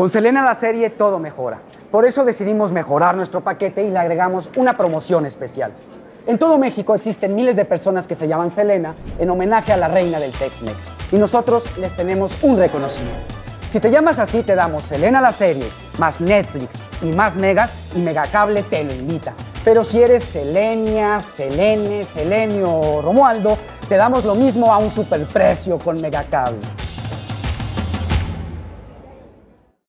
Con Selena la serie todo mejora. Por eso decidimos mejorar nuestro paquete y le agregamos una promoción especial. En todo México existen miles de personas que se llaman Selena en homenaje a la reina del Tex-Mex. Y nosotros les tenemos un reconocimiento. Si te llamas así, te damos Selena la serie, más Netflix y más megas y Megacable te lo invita. Pero si eres Selenia, Selene, Selenio o Romualdo, te damos lo mismo a un superprecio con Megacable.